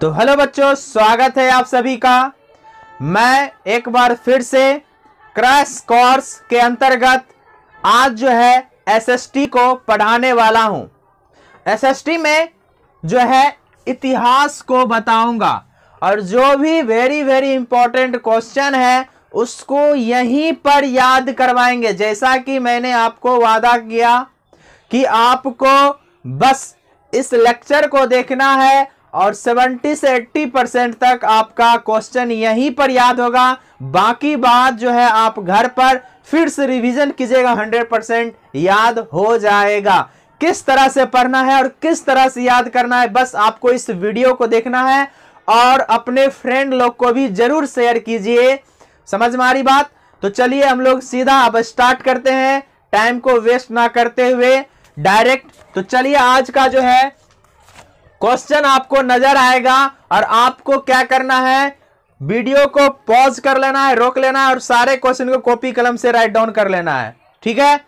तो हेलो बच्चों, स्वागत है आप सभी का। मैं एक बार फिर से क्रैश कोर्स के अंतर्गत आज जो है एसएसटी को पढ़ाने वाला हूँ। एसएसटी में जो है इतिहास को बताऊँगा और जो भी वेरी वेरी इंपॉर्टेंट क्वेश्चन है, उसको यहीं पर याद करवाएँगे। जैसा कि मैंने आपको वादा किया कि आपको बस इस लेक्चर को देखना है और 70 से 80 परसेंट तक आपका क्वेश्चन यहीं पर याद होगा। बाकी बात जो है आप घर पर फिर से रिवीजन कीजिएगा 100 परसेंट याद हो जाएगा। किस तरह से पढ़ना है और किस तरह से याद करना है, बस आपको इस वीडियो को देखना है और अपने फ्रेंड लोग को भी ज़रूर शेयर कीजिए। समझ में आ रही बात? तो चलिए हम लोग सीधा अब स्टार्ट करते हैं। टाइम को वेस्ट ना करते हुए डायरेक्ट। तो चलिए आज का जो है क्वेश्चन आपको नज़र आएगा और आपको क्या करना है? वीडियो को पॉज कर लेना है, रोक लेना है और सारे क्वेश्चन को कॉपी कलम से राइट डाउन कर लेना है। ठीक है?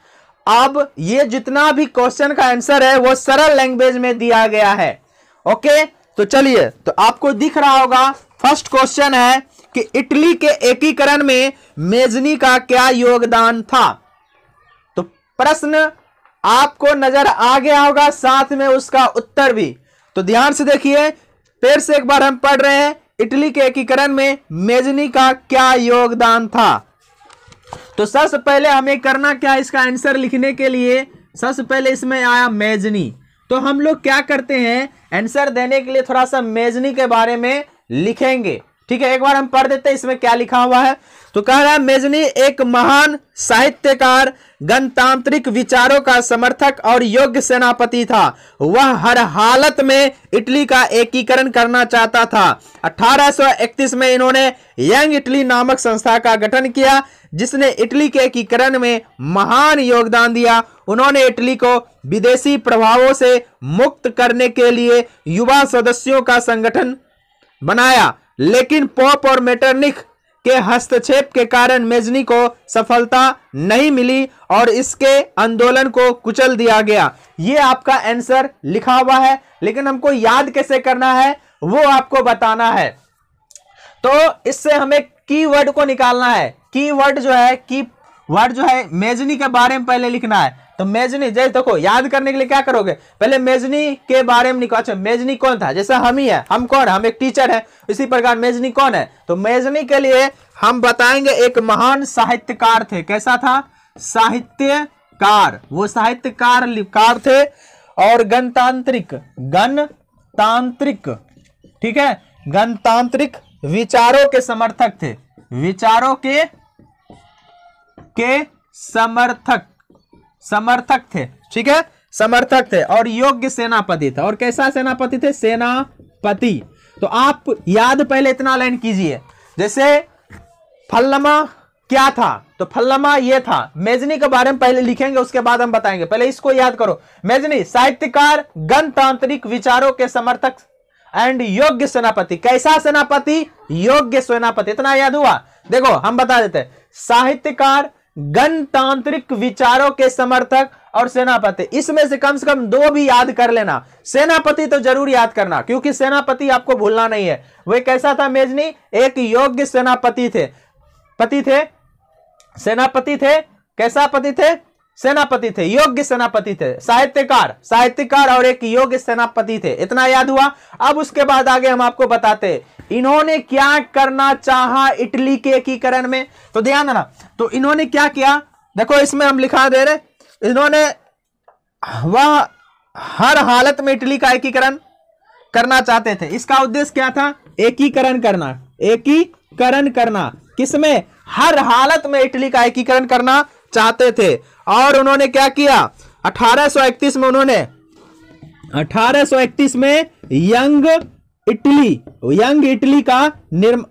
अब ये जितना भी क्वेश्चन का आंसर है, वो सरल लैंग्वेज में दिया गया है। ओके? तो चलिए तो आपको दिख रहा होगा, फ़र्स्ट क्वेश्चन है कि इटली के एकीकरण में मेजनी का क्या योगदान था? तो प्रश्न आपको नज़र आ गया होगा, साथ में उसका उत्तर भी। तो ध्यान से देखिए, फिर से एक बार हम पढ़ रहे हैं, इटली के एकीकरण में मेजनी का क्या योगदान था? तो सबसे पहले हमें करना क्या इसका आंसर लिखने के लिए? सबसे पहले इसमें आया मेजनी। तो हम लोग क्या करते हैं? आंसर देने के लिए थोड़ा सा मेजनी के बारे में लिखेंगे। ठीक है, एक बार हम पढ़ देते हैं, इसमें क्या लिखा हुआ है? तो कह रहा है, मेजनी एक महान साहित्यकार, गणतांत्रिक विचारों का समर्थक और योग्य सेनापति था। वह हर हालत में इटली का एकीकरण करना चाहता था। 1831 में इन्होंने यंग इटली नामक संस्था का गठन किया, जिसने इटली के एकीकरण में महान योगदान दिया। उन्होंने इटली को विदेशी प्रभावों से मुक्त करने के लिए युवा सदस्यों का संगठन बनाया, लेकिन पॉप और मेटरनिक के हस्तक्षेप के कारण मेजनी को सफलता नहीं मिली और इसके आंदोलन को कुचल दिया गया। ये आपका आंसर लिखा हुआ है, लेकिन हमको याद कैसे करना है, वो आपको बताना है। तो इससे हमें कीवर्ड को निकालना है। कीवर्ड जो है की वर्ड जो है, मेजनी के बारे में पहले लिखना है। तो मेजनी जैसे देखो, याद करने के लिए क्या करोगे? पहले मेजनी के बारे में निकालो अच्छा मेजनी कौन था? जैसे हम ही है, हम कौन हम एक टीचर है। इसी प्रकार मेजनी कौन है? तो मेजनी के लिए हम बताएँगे एक महान साहित्यकार थे। कैसा था? साहित्यकार। वो साहित्यकार, लिखकार थे और गणतांत्रिक गणतांत्रिक, ठीक है? गणतांत्रिक विचारों के समर्थक थे। विचारों के के समर्थक समर्थक थे, ठीक है? समर्थक थे और योग्य सेनापति था। और कैसा सेनापति थे? सेनापति। तो आप याद पहले इतना लाइन कीजिए। जैसे फल्लमा क्या था? तो फल्लमा ये था। मेजनी के बारे में पहले लिखेंगे, उसके बाद हम बताएँगे। पहले इसको याद करो। मेजनी, साहित्यकार, गणतांत्रिक विचारों के समर्थक एंड योग्य सेनापति। कैसा सेनापति? योग्य सेनापति। इतना याद हुआ? देखो, हम बता देते साहित्यकार गणतांत्रिक विचारों के समर्थक और सेनापति। इसमें से कम से कम दो भी याद कर लेना। सेनापति तो ज़रूर याद करना, क्योंकि सेनापति आपको भूलना नहीं है। वह कैसा था मेजनी, एक योग्य सेनापति थे। पति थे? सेनापति थे? कैसा पति थे? सेनापति थे, योग्य सेनापति थे, साहित्यकार साहित्यकार और एक योग्य सेनापति थे। इतना याद हुआ? अब उसके बाद आगे हम आपको बताते इन्होंने क्या करना चाहा इटली के एकीकरण में? तो ध्यान देना तो इन्होंने क्या किया? देखो, इसमें हम लिखा दे रहे इन्होंने वह हर हालत में इटली का एकीकरण करना चाहते थे। इसका उद्देश्य क्या था? एकीकरण करना। एकीकरण करना। किसमें? हर हालत में इटली का एकीकरण करना चाहते थे। और उन्होंने क्या किया? 1831 में उन्होंने 1831 में यंग इटली यंग इटली का निर्म,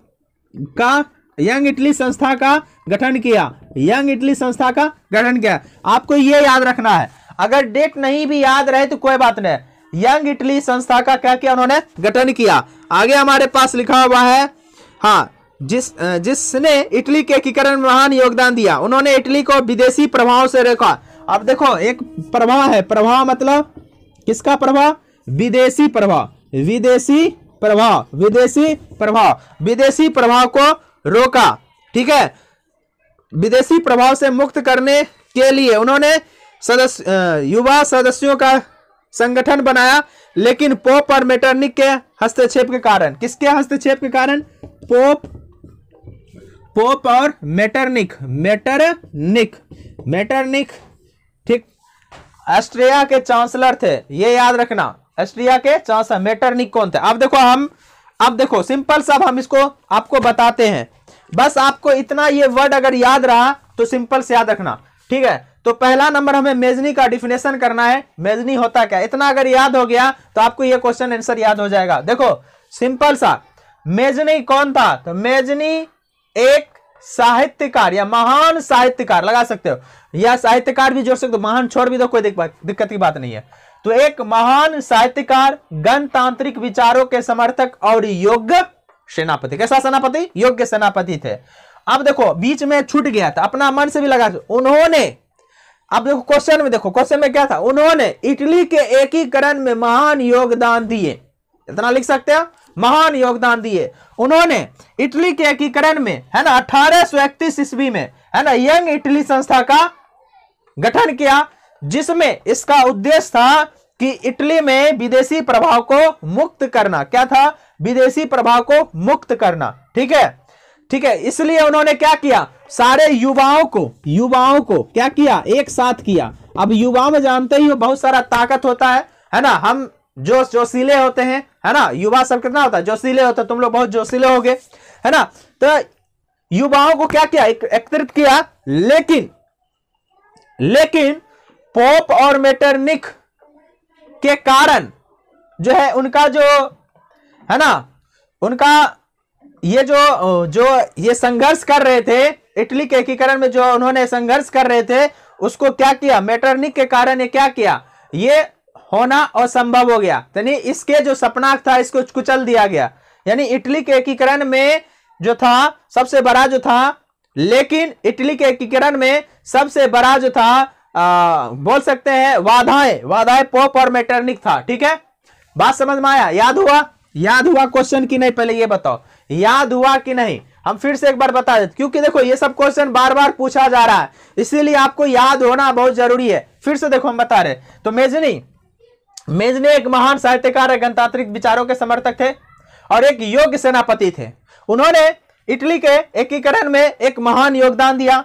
का, यंग इटली संस्था का गठन किया। यंग इटली संस्था का गठन किया। आपको यह याद रखना है। अगर डेट नहीं भी याद रहे तो कोई बात नहीं। यंग इटली संस्था का क्या किया उन्होंने? गठन किया। आगे हमारे पास लिखा हुआ है। हाँ जिस जिसने इटली के एकीकरण में महान योगदान दिया, उन्होंने इटली को विदेशी प्रभाव से रोका। अब देखो, एक प्रभाव है। प्रभाव मतलब किसका प्रभाव? विदेशी प्रभाव। विदेशी प्रभाव। विदेशी प्रभाव। विदेशी प्रभाव को रोका। ठीक है? विदेशी प्रभाव से मुक्त करने के लिए उन्होंने सदस्य युवा सदस्यों का संगठन बनाया, लेकिन पोप और मेटरनिक के हस्तक्षेप के कारण। किसके हस्तक्षेप के कारण? पोप पोप और मेटरनिक मेटरनिक मेटरनिक ठीक. ऑस्ट्रिया के चांसलर थे. ये याद रखना. ऑस्ट्रिया के चांसलर मेटरनिक कौन थे? अब देखो हम, अब देखो सिंपल सा हम इसको, आपको बताते हैं. बस आपको इतना ये वर्ड अगर याद रहा तो सिंपल से याद रखना. ठीक है? तो पहला नंबर हमें मेजनी का डिफिनेशन करना है. मेजनी होता क्या? इतना अगर याद हो गया तो आपको ये क्वेश्चन आंसर याद हो जाएगा. देखो सिंपल सा. मेजनी कौन था? तो मेजनी एक साहित्यकार या महान साहित्यकार, लगा सकते हो। या साहित्यकार भी जोड़ सकते हो, महान छोड़ भी दो, कोई दिक्कत की बात नहीं है। तो एक महान साहित्यकार, गणतांत्रिक विचारों के समर्थक और योग्य सेनापति। कैसा सेनापति? योग्य सेनापति थे। अब देखो, बीच में छूट गया था, अपना मन से भी लगा उन्होंने, अब देखो क्वेश्चन में देखो क्वेश्चन में क्या था? उन्होंने इटली के एकीकरण में महान योगदान दिए। इतना लिख सकते हो? महान योगदान दिए। उन्होंने इटली के एकीकरण में, है ना, अठारह सौ इकतीस ईस्वी में, है ना, यंग इटली संस्था का गठन किया, जिसमें इसका उद्देश्य था कि इटली में विदेशी प्रभाव को मुक्त करना। क्या था? विदेशी प्रभाव को मुक्त करना। ठीक है? ठीक है, इसलिए उन्होंने क्या किया? सारे युवाओं को युवाओं को क्या किया? एक साथ किया। अब युवाओं में जानते ही हो, बहुत सारा ताकत होता है है ना, हम जो जोशीले होते हैं है ना? युवा सब कितना होता है? जोशीले होते हैं, तुम लोग बहुत जोशीले हो है ना? तो युवाओं को क्या किया? एकत्रित किया, लेकिन लेकिन पोप और मेटरनिक के कारण जो है, उनका जो, है ना? उनका ये जो जो ये संघर्ष कर रहे थे, इटली के एकीकरण में जो उन्होंने संघर्ष कर रहे थे, उसको क्या किया? मेटरनिक के कारण ये क्या किया? ये होना असंभव हो गया। यानी इसके जो सपना था इसको कुचल दिया गया। यानी इटली के एकीकरण में जो था सबसे बड़ा जो था लेकिन इटली के एकीकरण में सबसे बड़ा जो था आ, बोल सकते हैं वाधाएँ वाधाएँ पोप और मेटरनिक था ठीक है? बात समझ में आया? याद हुआ? याद हुआ क्वेश्चन की नहीं पहले ये बताओ। याद हुआ कि नहीं? हम फिर से एक बार बता देते क्योंकि देखो ये सब क्वेश्चन बार बार पूछा जा रहा है। इसीलिए आपको याद होना बहुत ज़रूरी है। फिर से देखो हम बता रहे तो मेजनी मेजनी एक महान साहित्यकार गणतांत्रिक विचारों के समर्थक थे और एक योग्य सेनापति थे। उन्होंने इटली के एकीकरण में एक महान योगदान दिया।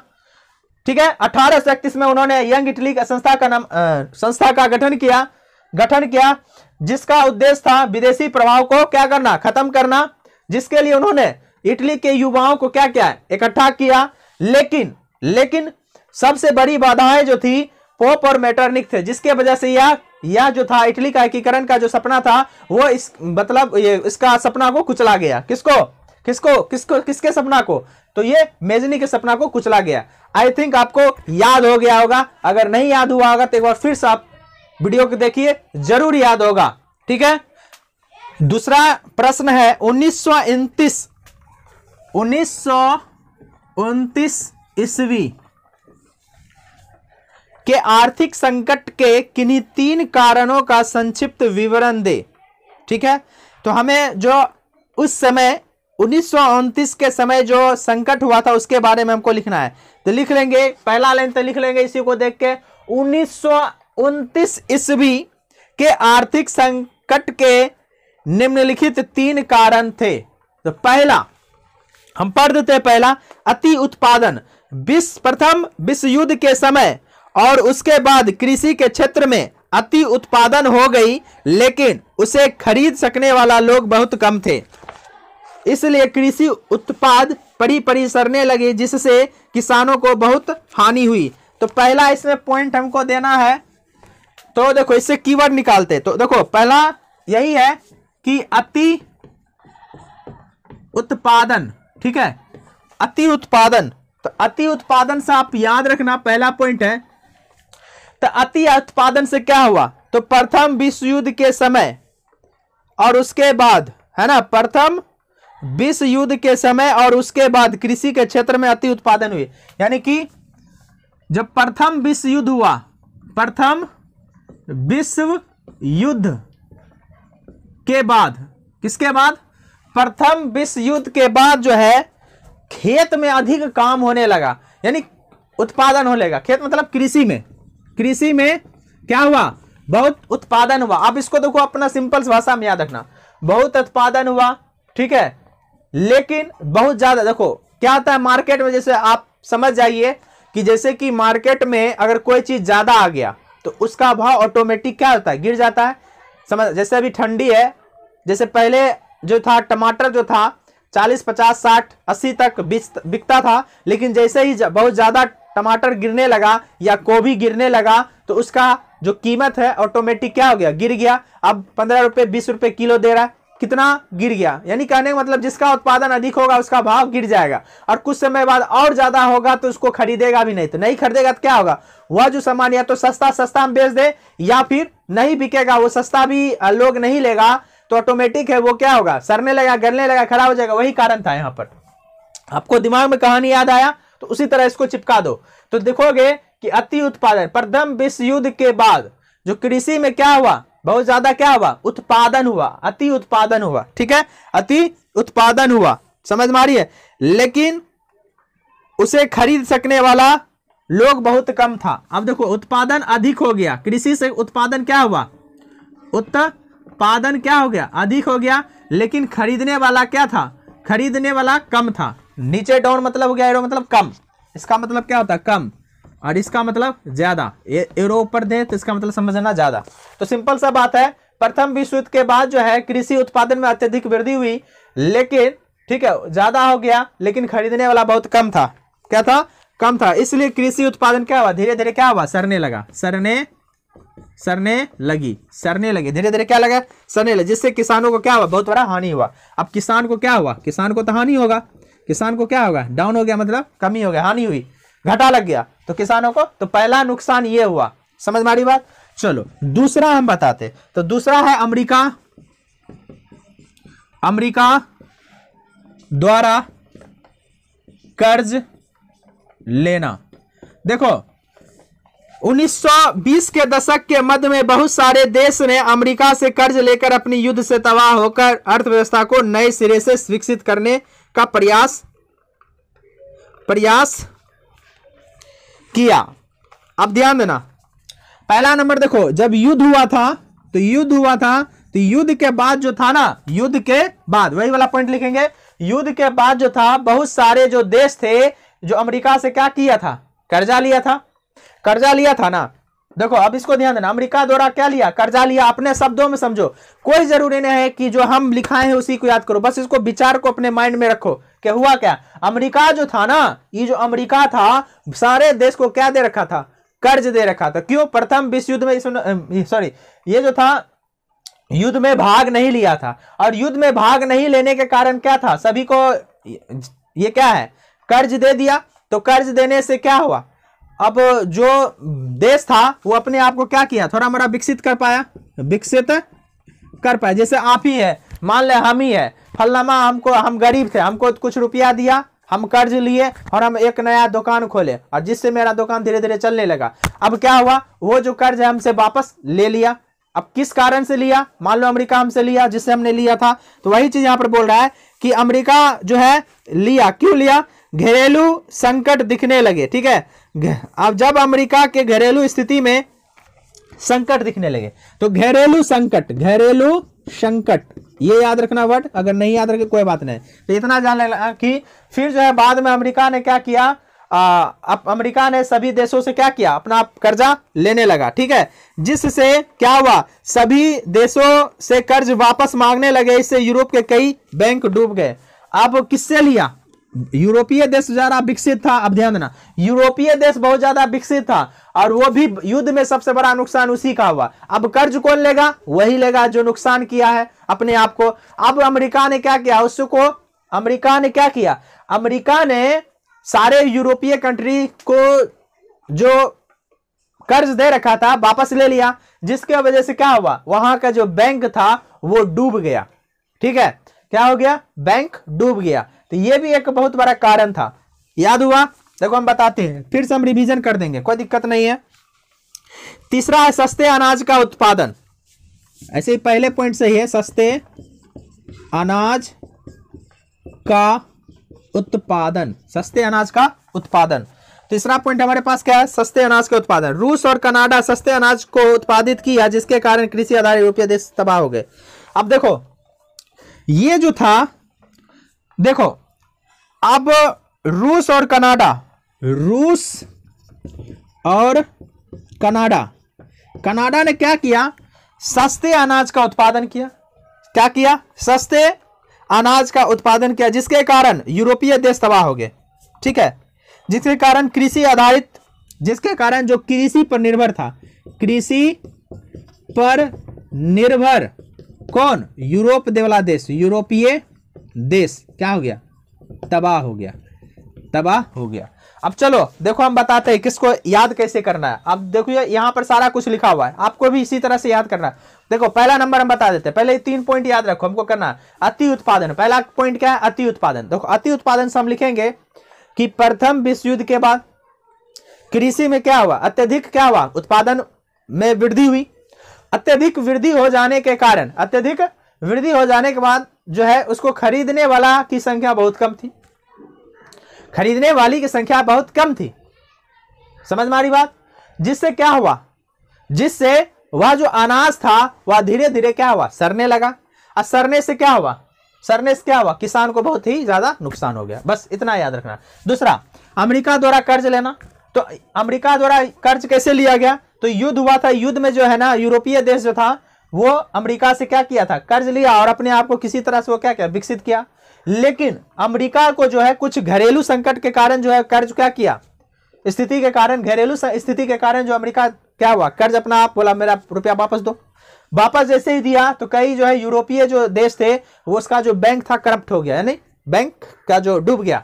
ठीक है, अठारह में उन्होंने यंग इटली का संस्था का नाम संस्था का गठन किया गठन किया, जिसका उद्देश्य था विदेशी प्रभाव को क्या करना, खत्म करना, जिसके लिए उन्होंने इटली के युवाओं को क्या क्या, इकट्ठा किया। लेकिन लेकिन सबसे बड़ी बाधाएँ जो थी पोप और मेटरनिक थे, जिसके वजह से यह यह जो था, इटली का एकीकरण का जो सपना था, वो इस मतलब इसका सपना को कुचला गया। किसको? किसको? किसको? किसके सपना को? तो ये मेजनी के सपना को कुचला गया। आई थिंक आपको याद हो गया होगा। अगर नहीं याद हुआ होगा तो एक बार फिर से आप वीडियो को देखिए, ज़रूर याद होगा। ठीक है? दूसरा प्रश्न है, उन्नीस सौ उन्नीस ईस्वी के आर्थिक संकट के किन्हीं तीन कारणों का संक्षिप्त विवरण दे। ठीक है? तो हमें जो उस समय, उन्नीस सौ उनतीस के समय जो संकट हुआ था, उसके बारे में हमको लिखना है। तो लिख लेंगे, पहला लाइन तो लिख लेंगे इसी को देख के। उन्नीस ईस्वी के आर्थिक संकट के निम्नलिखित तीन कारण थे। तो पहला, हम पढ़ देते हैं पहला, अति उत्पादन। विश्व, प्रथम विश्व युद्ध के समय और उसके बाद कृषि के क्षेत्र में अति उत्पादन हो गई, लेकिन उसे खरीद सकने वाला लोग बहुत कम थे। इसलिए कृषि उत्पाद पड़ी पड़ी सरने लगे, जिससे किसानों को बहुत हानि हुई। तो पहला इसमें पॉइंट हमको देना है। तो देखो, इससे कीवर्ड निकालते तो देखो, पहला यही है कि अति उत्पादन, ठीक है? अति उत्पादन। तो अति उत्पादन से आप याद रखना, पहला पॉइंट है। तो अति उत्पादन से क्या हुआ? तो प्रथम विश्व युद्ध के समय और उसके बाद, है ना, प्रथम विश्व युद्ध के समय और उसके बाद कृषि के क्षेत्र में अति उत्पादन हुए। यानी कि जब प्रथम विश्व युद्ध हुआ, प्रथम विश्व युद्ध के बाद, किसके बाद? प्रथम विश्व युद्ध के बाद जो है, खेत में अधिक काम होने लगा। यानी उत्पादन होने लगा। खेत मतलब कृषि में। कृषि में क्या हुआ? बहुत उत्पादन हुआ। आप इसको देखो अपना सिंपल भाषा में याद रखना। बहुत उत्पादन हुआ, ठीक है? लेकिन बहुत ज़्यादा, देखो, क्या होता है मार्केट में? जैसे आप समझ जाइए कि जैसे कि मार्केट में अगर कोई चीज़ ज़्यादा आ गया तो उसका भाव ऑटोमेटिक क्या होता है? गिर जाता है। समझ, जैसे अभी ठंडी है, जैसे पहले जो था, टमाटर जो था, चालीस, पचास, साठ, अस्सी तक बिकता था, लेकिन जैसे ही बहुत ज़्यादा टमाटर गिरने लगा या गोभी गिरने लगा तो उसका जो कीमत है ऑटोमेटिक क्या हो गया? गिर गया। अब पंद्रह रुपए, बीस रुपए किलो दे रहा है। कितना? गिर गया। यानी कहने का मतलब जिसका उत्पादन अधिक होगा, उसका भाव गिर जाएगा। और कुछ समय बाद और ज़्यादा होगा तो उसको खरीदेगा भी नहीं। तो नहीं खरीदेगा तो क्या होगा? वह जो सामान या तो सस्ता सस्ता हम बेच दे, या फिर नहीं बिकेगा, वो सस्ता भी लोग नहीं लेगा तो ऑटोमेटिक है, वो क्या होगा? सड़ने लगा, गलने लगा, खराब हो जाएगा। वही कारण था यहाँ पर। आपको दिमाग में कहानी याद आया? तो उसी तरह इसको चिपका दो। तो देखोगे कि अति उत्पादन, प्रथम विश्व युद्ध के बाद जो कृषि में क्या हुआ? बहुत ज़्यादा क्या हुआ? उत्पादन हुआ, अति उत्पादन हुआ, ठीक है? अति उत्पादन हुआ, समझ मारी है? लेकिन उसे खरीद सकने वाला लोग बहुत कम था। अब देखो, उत्पादन अधिक हो गया। कृषि से उत्पादन क्या हुआ? उत्पादन क्या हो गया? अधिक हो गया, लेकिन खरीदने वाला क्या था? खरीदने वाला कम था। नीचे डाउन मतलब हो गया एरो मतलब कम। इसका मतलब क्या होता है? कम। और इसका मतलब ज़्यादा। एरो ऊपर दे तो इसका मतलब समझना ज़्यादा। तो सिंपल सा बात है। प्रथम विश्व युद्ध के बाद जो है, कृषि उत्पादन में अत्यधिक वृद्धि हुई। लेकिन, ठीक है, ज़्यादा हो गया, लेकिन खरीदने वाला बहुत कम था। क्या था? कम था। इसलिए कृषि उत्पादन क्या हुआ? धीरे धीरे क्या हुआ? सरने लगा। सरने सरने लगी। सरने लगी। धीरे धीरे क्या लगा? सरने लगी। जिससे किसानों को क्या हुआ? बहुत बड़ा हानि हुआ। अब किसान को क्या हुआ? किसान को तो हानि होगा। किसान को क्या होगा? डाउन हो गया मतलब कमी हो गया, हानि हुई। घाटा लग गया। तो किसानों को तो पहला नुकसान ये हुआ। समझ मारी बात? चलो, दूसरा हम बताते तो दूसरा है अमेरिका। अमेरिका द्वारा कर्ज लेना। देखो 1920 के दशक के मध्य में बहुत सारे देश ने अमेरिका से कर्ज लेकर अपनी युद्ध से तबाह होकर अर्थव्यवस्था को नए सिरे से विकसित करने का प्रयास प्रयास किया। अब ध्यान देना। पहला नंबर देखो, जब युद्ध हुआ था तो युद्ध हुआ था तो युद्ध के बाद जो था ना, युद्ध के बाद, वही वाला पॉइंट लिखेंगे। युद्ध के बाद जो था, बहुत सारे जो देश थे, जो अमेरिका से क्या किया था? कर्जा लिया था। कर्जा लिया था ना। देखो, अब इसको ध्यान देना। अमेरिका द्वारा क्या लिया? कर्जा लिया। अपने शब्दों में समझो। कोई ज़रूरी नहीं है कि जो हम लिखाए हैं उसी को याद करो। बस इसको विचार को अपने माइंड में रखो कि हुआ क्या? अमेरिका जो था ना, ये जो अमेरिका था, सारे देश को क्या दे रखा था? कर्ज दे रखा था। क्यों? प्रथम विश्व युद्ध में सॉरी ये जो था, युद्ध में भाग नहीं लिया था। और युद्ध में भाग नहीं लेने के कारण क्या था? सभी को ये क्या है? कर्ज दे दिया। तो कर्ज देने से क्या हुआ? अब जो देश था, वो अपने आप को क्या किया? थोड़ा मोड़ा विकसित कर पाया? विकसित कर पाया। जैसे आप ही है, मान ले हम ही है। फलनामा, हमको, हम गरीब थे, हमको कुछ रुपया दिया, हम कर्ज लिए और हम एक नया दुकान खोले और जिससे मेरा दुकान धीरे धीरे चलने लगा। अब क्या हुआ? वो जो कर्ज है, हमसे वापस ले लिया। अब किस कारण से लिया? मान लो अमेरिका हमसे लिया, जिससे हमने लिया था। तो वही चीज़ यहाँ पर बोल रहा है कि अमेरिका जो है, लिया। क्यों लिया? घरेलू संकट दिखने लगे, ठीक है? अब जब अमेरिका के घरेलू स्थिति में संकट दिखने लगे तो घरेलू संकट घरेलू संकट, ये याद रखना वर्ड, अगर नहीं याद रखे, कोई बात नहीं। तो इतना जान लेना कि फिर जो है बाद में अमेरिका ने क्या किया? अब अमेरिका ने सभी देशों से क्या किया? अपना कर्जा लेने लगा, ठीक है? जिससे क्या हुआ? सभी देशों से कर्ज वापस मांगने लगे, इससे यूरोप के कई बैंक डूब गए। अब किससे लिया? यूरोपीय देश ज़्यादा विकसित था, अब ध्यान देना। यूरोपीय देश बहुत ज़्यादा विकसित था, और वो भी युद्ध में सबसे बड़ा नुकसान उसी का हुआ। अब कर्ज कौन लेगा? वही लेगा जो नुकसान किया है अपने आप को। अब अमेरिका ने क्या किया? उसको अमेरिका ने क्या किया? अमेरिका ने सारे यूरोपीय कंट्री को जो कर्ज दे रखा था, वापस ले लिया। जिसके वजह से क्या हुआ? वहाँ का जो बैंक था, वो डूब गया। ठीक है? क्या हो गया? बैंक डूब गया। तो ये भी एक बहुत बड़ा कारण था। याद हुआ? देखो हम बताते हैं। फिर से हम रिवीजन कर देंगे। कोई दिक्कत नहीं है। तीसरा है सस्ते अनाज का उत्पादन। ऐसे ही पहले पॉइंट से ही है, सस्ते अनाज का उत्पादन। सस्ते अनाज का उत्पादन। तीसरा पॉइंट हमारे पास क्या है? सस्ते अनाज का उत्पादन। रूस और कनाडा सस्ते अनाज को उत्पादित किया, जिसके कारण कृषि आधारित यूरोपीय देश तबाह हो गए। अब देखो, ये जो था, देखो अब रूस और कनाडा। रूस और कनाडा। कनाडा ने क्या किया? सस्ते अनाज का उत्पादन किया। क्या किया? सस्ते अनाज का उत्पादन किया, जिसके कारण यूरोपीय देश तबाह हो गए। ठीक है? जिसके कारण कृषि आधारित, जिसके कारण जो कृषि पर निर्भर था। कृषि पर निर्भर कौन? यूरोप वाला देश, यूरोपीय देश। क्या हो गया? तबाह हो गया। तबाह हो गया। अब चलो, देखो हम बताते हैं किसको याद कैसे करना है। अब देखो यहाँ पर सारा कुछ लिखा हुआ है। आपको भी इसी तरह से याद करना है। देखो, पहला नंबर हम बता देते हैं। पहले तीन पॉइंट याद रखो, हमको करना है। अति उत्पादन। पहला पॉइंट क्या है? अति उत्पादन। देखो, अति उत्पादन से हम लिखेंगे कि प्रथम विश्व युद्ध के बाद कृषि में क्या हुआ? अत्यधिक क्या हुआ? उत्पादन में वृद्धि हुई। अत्यधिक वृद्धि हो जाने के कारण, अत्यधिक वृद्धि हो जाने के बाद जो है उसको खरीदने वाला की संख्या बहुत कम थी। खरीदने वाली की संख्या बहुत कम थी। समझ मारी बात? जिससे क्या हुआ? जिससे वह जो अनाज था, वह धीरे धीरे क्या हुआ? सरने लगा। और सरने से क्या हुआ? सरने से क्या हुआ? किसान को बहुत ही ज़्यादा नुकसान हो गया। बस इतना याद रखना। दूसरा, अमेरिका द्वारा कर्ज लेना। तो अमेरिका द्वारा कर्ज कैसे लिया गया? तो युद्ध हुआ था। युद्ध में जो है ना, यूरोपीय देश जो था वो अमेरिका से क्या किया था? कर्ज लिया और अपने आप को किसी तरह से वो क्या किया? विकसित किया। लेकिन अमेरिका को जो है कुछ घरेलू संकट के कारण जो है कर्ज क्या किया? स्थिति के कारण, घरेलू स्थिति के कारण जो अमेरिका क्या हुआ? कर्ज अपना आप बोला, मेरा रुपया वापस दो। वापस जैसे ही दिया तो कई जो है यूरोपीय जो देश थे, वो उसका जो बैंक था करप्ट हो गया, यानी बैंक का जो डूब गया।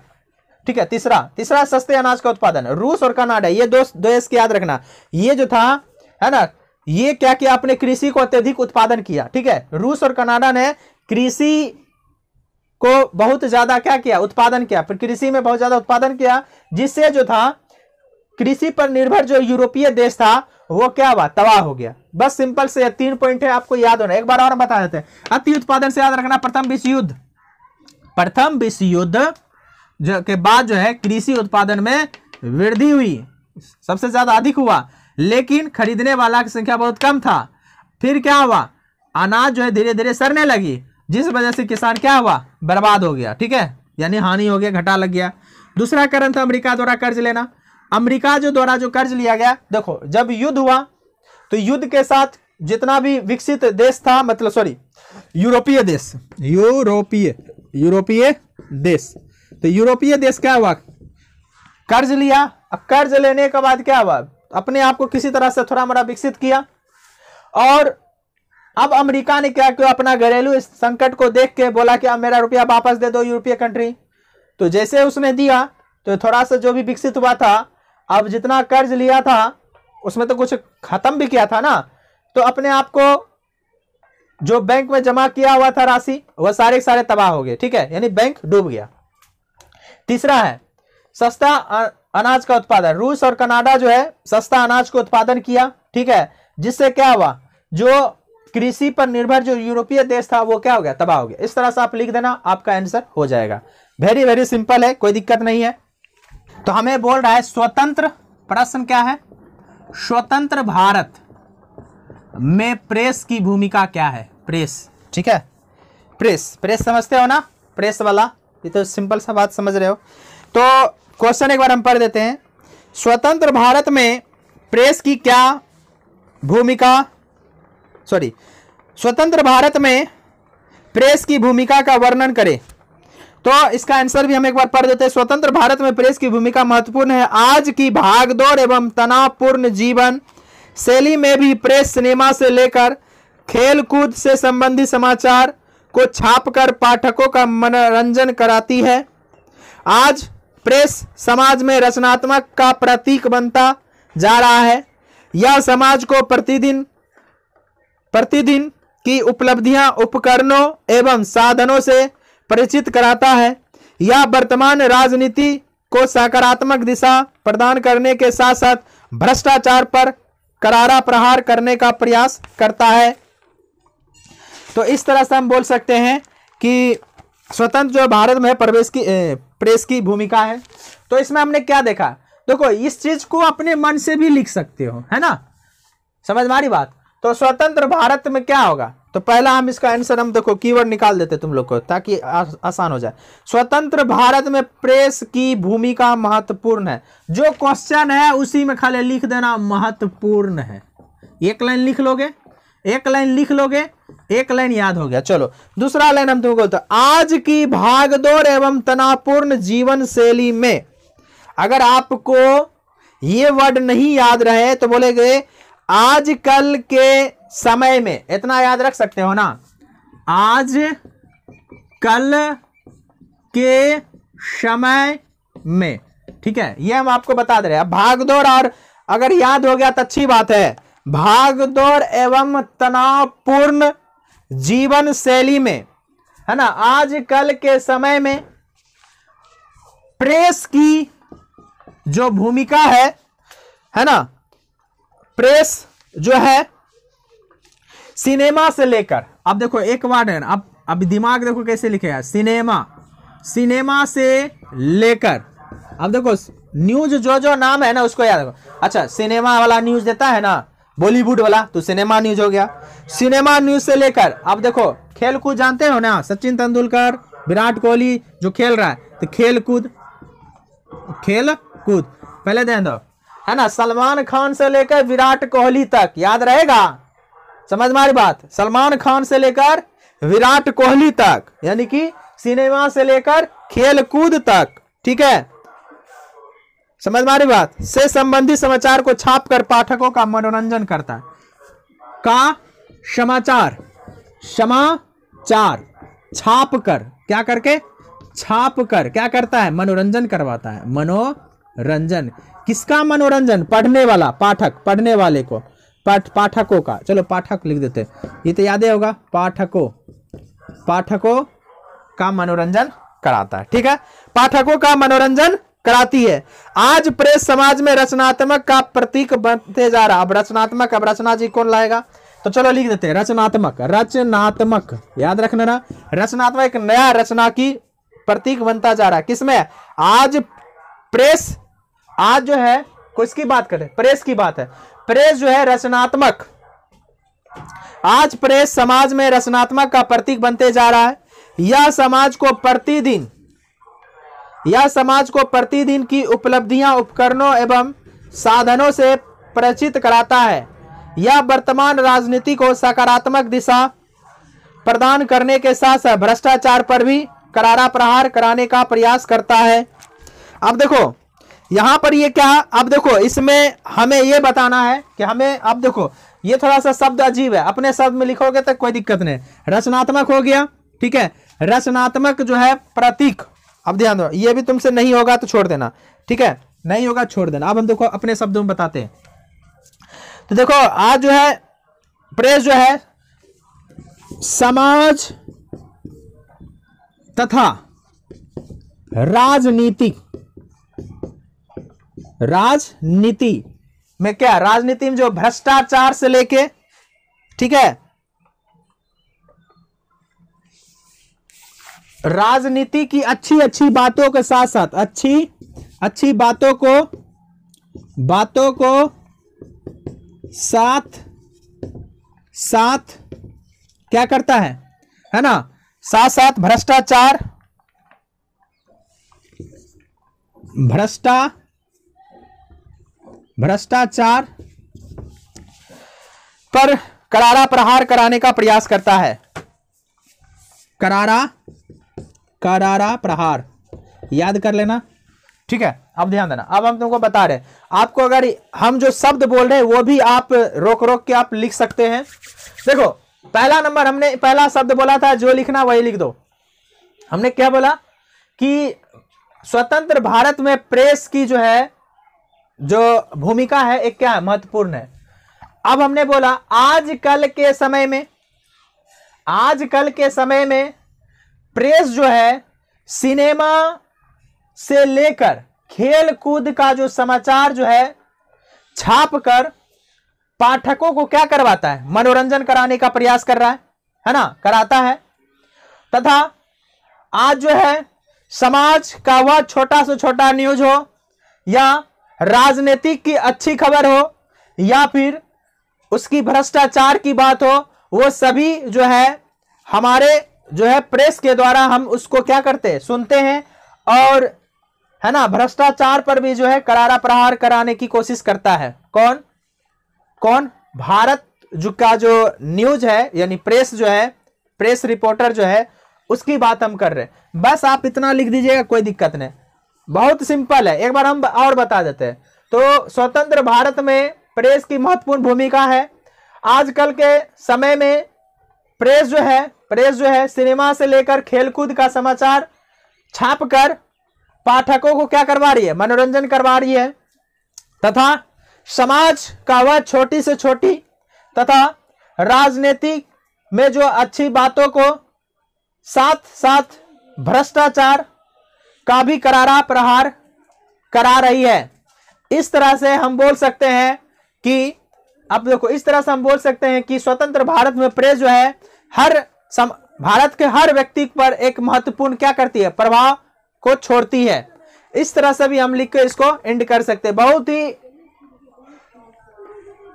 ठीक है, तीसरा तीसरा सस्ते अनाज का उत्पादन। रूस और कनाडा, ये दो देश की याद रखना। ये जो था, है ना ये क्या किया अपने कृषि को अत्यधिक उत्पादन किया, ठीक है? रूस और कनाडा ने कृषि को बहुत ज़्यादा क्या किया? उत्पादन किया। फिर कृषि में बहुत ज़्यादा उत्पादन किया, जिससे जो था, कृषि पर निर्भर जो यूरोपीय देश था, वो क्या हुआ? तबाह हो गया। बस सिंपल से तीन पॉइंट है, आपको याद होना एक बार और बता देते अति उत्पादन से याद रखना, प्रथम विश्व युद्ध। प्रथम विश्व युद्ध जो के बाद जो है, कृषि उत्पादन में वृद्धि हुई। सबसे ज़्यादा अधिक हुआ। लेकिन खरीदने वाला की संख्या बहुत कम था। फिर क्या हुआ? अनाज जो है धीरे धीरे सड़ने लगी, जिस वजह से किसान क्या हुआ? बर्बाद हो गया, ठीक है? यानी हानि हो गया, घटा लग गया। दूसरा कारण था अमेरिका द्वारा कर्ज लेना। अमेरिका जो द्वारा जो कर्ज लिया गया, देखो, जब युद्ध हुआ तो युद्ध के साथ जितना भी विकसित देश था मतलब सॉरी यूरोपीय देश, यूरोपीय यूरोपीय देश तो यूरोपीय देश क्या हुआ? कर्ज लिया। कर्ज लेने के बाद क्या हुआ? अपने आप को किसी तरह से थोड़ा मोड़ा विकसित किया। और अब अमेरिका ने क्या किया? अपना घरेलू संकट को देख के बोला कि अब मेरा रुपया वापस दे दो यूरोपीय कंट्री। तो जैसे उसने दिया तो थोड़ा सा जो भी विकसित हुआ था, अब जितना कर्ज लिया था, उसमें तो कुछ खत्म भी किया था ना। तो अपने आप को जो बैंक में जमा किया हुआ था राशि वह सारे सारे तबाह हो गए, ठीक है? यानी बैंक डूब गया। तीसरा है, सस्ता अनाज का उत्पादन। रूस और कनाडा जो है, सस्ता अनाज को उत्पादन किया, ठीक है? जिससे क्या हुआ? जो कृषि पर निर्भर जो यूरोपीय देश था, वो क्या हो गया? तबाह हो गया। इस तरह से आप लिख देना, आपका आंसर हो जाएगा। वेरी वेरी सिंपल है, कोई दिक्कत नहीं है। तो हमें बोल रहा है, स्वतंत्र प्रश्न क्या है? स्वतंत्र भारत में प्रेस की भूमिका क्या है? प्रेस, ठीक है? प्रेस प्रेस समझते हो ना? प्रेस वाला, ये तो सिंपल सा बात समझ रहे हो। तो क्वेश्चन एक बार हम पढ़ देते हैं। स्वतंत्र भारत में प्रेस की क्या भूमिका? सॉरी स्वतंत्र भारत में प्रेस की भूमिका का वर्णन करें। तो इसका आंसर भी हम एक बार पढ़ देते हैं। स्वतंत्र भारत में प्रेस की भूमिका महत्वपूर्ण है। आज की भागदौड़ एवं तनावपूर्ण जीवन शैली में भी प्रेस सिनेमा से लेकर खेलकूद से संबंधित समाचार को छापकर पाठकों का मनोरंजन कराती है। आज प्रेस समाज में रचनात्मक का प्रतीक बनता जा रहा है। यह समाज को प्रतिदिन प्रतिदिन की उपलब्धियाँ, उपकरणों एवं साधनों से परिचित कराता है। यह वर्तमान राजनीति को सकारात्मक दिशा प्रदान करने के साथ साथ भ्रष्टाचार पर करारा प्रहार करने का प्रयास करता है। तो इस तरह से हम बोल सकते हैं कि स्वतंत्र जो भारत में प्रवेश की प्रेस की भूमिका है। तो इसमें हमने क्या देखा? देखो, इस चीज़ को अपने मन से भी लिख सकते हो, है ना? समझ मारी बात? तो स्वतंत्र भारत में क्या होगा? तो पहला हम इसका आंसर हम देखो कीवर्ड निकाल देते तुम लोग को, ताकि आसान हो जाए। स्वतंत्र भारत में प्रेस की भूमिका महत्वपूर्ण है। जो क्वेश्चन है, उसी में खाली लिख देना महत्वपूर्ण है। एक लाइन लिख लोगे? एक लाइन लिख लोगे? एक लाइन याद हो गया, चलो। दूसरा लाइन हम तुमको तो आज की भागदौड़ एवं तनावपूर्ण जीवन शैली में, अगर आपको ये वर्ड नहीं याद रहे तो बोलेगे, आजकल के समय में, इतना याद रख सकते हो ना? आज कल के समय में, ठीक है, ये हम आपको बता दे रहे हैं। भागदौड़ और अगर याद हो गया तो अच्छी बात है। भागदौड़ एवं तनावपूर्ण जीवन शैली में, है ना, आजकल के समय में प्रेस की जो भूमिका है है ना, प्रेस जो है सिनेमा से लेकर, अब देखो एक वर्ड है ना, अब अब दिमाग देखो कैसे लिखेगा सिनेमा सिनेमा से लेकर, अब देखो, न्यूज़ जो जो नाम है ना, उसको याद रखो। अच्छा सिनेमा वाला न्यूज़ देता है ना बॉलीवुड वाला तो सिनेमा न्यूज़ हो गया। सिनेमा न्यूज़ से लेकर अब देखो खेल कूद जानते हो ना? सचिन तेंदुलकर, विराट कोहली जो खेल रहा है तो खेल कूद खेल कूद पहले ध्यान दो। है ना? सलमान खान से लेकर विराट कोहली तक, याद रहेगा? समझ मारी बात? सलमान खान से लेकर विराट कोहली तक, यानी कि सिनेमा से लेकर खेल कूद तक, ठीक है? समझ मारी बात? से संबंधित समाचार को छापकर पाठकों का मनोरंजन करता है। का? समाचार। समाचार। छाप कर। क्या करके? छाप कर। क्या करता है? मनोरंजन करवाता है। मनोरंजन। किसका मनोरंजन? पढ़ने वाला, पाठक, पढ़ने वाले को। पाठ, पाठकों का। चलो, पाठक लिख देते ये तो याद होगा। पाठकों। पाठकों का मनोरंजन कराता है। ठीक है? पाठकों का मनोरंजन कराती है। आज प्रेस समाज में रचनात्मक का प्रतीक बनते जा रहा अब रचनात्मक, अब रचना जी कौन लाएगा? तो चलो लिख देते हैं। रचनात्मक रचनात्मक। याद रखना ना, रचनात्मक एक नया रचना की प्रतीक बनता जा रहा है। किसमें? आज प्रेस, आज जो है, किसकी बात करें? प्रेस की बात है। प्रेस जो है रचनात्मक। आज प्रेस समाज में रचनात्मक का प्रतीक बनते जा रहा है। यह समाज को प्रतिदिन यह समाज को प्रतिदिन की उपलब्धियाँ, उपकरणों एवं साधनों से परिचित कराता है यह वर्तमान राजनीति को सकारात्मक दिशा प्रदान करने के साथ साथ भ्रष्टाचार पर भी करारा प्रहार कराने का प्रयास करता है। अब देखो, यहाँ पर ये क्या, अब देखो, इसमें हमें ये बताना है कि हमें, अब देखो, ये थोड़ा सा शब्द अजीब है। अपने शब्द में लिखोगे तो कोई दिक्कत नहीं। रचनात्मक हो गया, ठीक है? रचनात्मक जो है, प्रतीक। अब ध्यान दो, ये भी तुमसे नहीं होगा तो छोड़ देना। ठीक है? नहीं होगा छोड़ देना। अब हम देखो, अपने शब्दों में बताते हैं। तो देखो, आज जो है प्रेस जो है, समाज तथा राजनीतिक राजनीति में क्या? राजनीति में जो भ्रष्टाचार से लेके, ठीक है? राजनीति की अच्छी अच्छी बातों के साथ साथ, अच्छी अच्छी बातों को बातों को साथ साथ क्या करता है? है ना? साथ साथ भ्रष्टाचार, भ्रष्टा भ्रष्टाचार पर करारा प्रहार कराने का प्रयास करता है। करारा करारा प्रहार। याद कर लेना। ठीक है? अब ध्यान देना। अब हम तुमको बता रहे आपको अगर हम जो शब्द बोल रहे हैं, वो भी आप रोक रोक के आप लिख सकते हैं। देखो, पहला नंबर हमने, पहला शब्द बोला था, जो लिखना वही लिख दो। हमने क्या बोला? कि स्वतंत्र भारत में प्रेस की जो है, जो भूमिका है, एक क्या है? महत्वपूर्ण है। अब हमने बोला, आजकल के समय में, आजकल के समय में प्रेस जो है, सिनेमा से लेकर खेल कूद का जो समाचार जो है, छाप कर पाठकों को क्या करवाता है? मनोरंजन कराने का प्रयास कर रहा है है ना? कराता है। तथा आज जो है, समाज का वह छोटा से छोटा न्यूज़ हो, या राजनीतिक की अच्छी खबर हो, या फिर उसकी भ्रष्टाचार की बात हो, वो सभी जो है, हमारे जो है प्रेस के द्वारा हम उसको क्या करते हैं? सुनते हैं और, है ना, भ्रष्टाचार पर भी जो है करारा प्रहार कराने की कोशिश करता है। कौन? कौन? भारत जो का जो न्यूज़ है, यानी प्रेस जो है, प्रेस रिपोर्टर जो है, उसकी बात हम कर रहे हैं। बस आप इतना लिख दीजिएगा, कोई दिक्कत नहीं। बहुत सिंपल है। एक बार हम और बता देते हैं। तो स्वतंत्र भारत में प्रेस की महत्वपूर्ण भूमिका है। आजकल के समय में प्रेस जो है प्रेस जो है, सिनेमा से लेकर खेलकूद का समाचार छापकर पाठकों को क्या करवा रही है? मनोरंजन करवा रही है। तथा समाज का वह छोटी से छोटी तथा राजनीति में जो अच्छी बातों को साथ साथ भ्रष्टाचार का भी करारा प्रहार करा रही है। इस तरह से हम बोल सकते हैं कि, अब देखो, इस तरह से हम बोल सकते हैं कि स्वतंत्र भारत में प्रेस जो है, हर सम, भारत के हर व्यक्ति पर एक महत्वपूर्ण क्या करती है? प्रभाव को छोड़ती है। इस तरह से भी हम लिख के इसको एंड कर सकते हैं। बहुत ही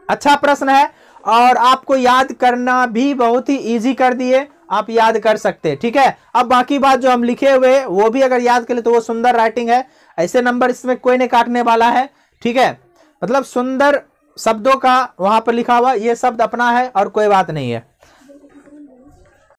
अच्छा प्रश्न है और आपको याद करना भी बहुत ही इजी कर दिए। आप याद कर सकते हैं। ठीक है? अब बाकी बात जो हम लिखे हुए वो भी अगर याद कर ले तो वो सुंदर राइटिंग है। ऐसे नंबर इसमें कोई नहीं काटने वाला है। ठीक है? मतलब सुंदर शब्दों का वहाँ पर लिखा हुआ ये शब्द अपना है और कोई बात नहीं है।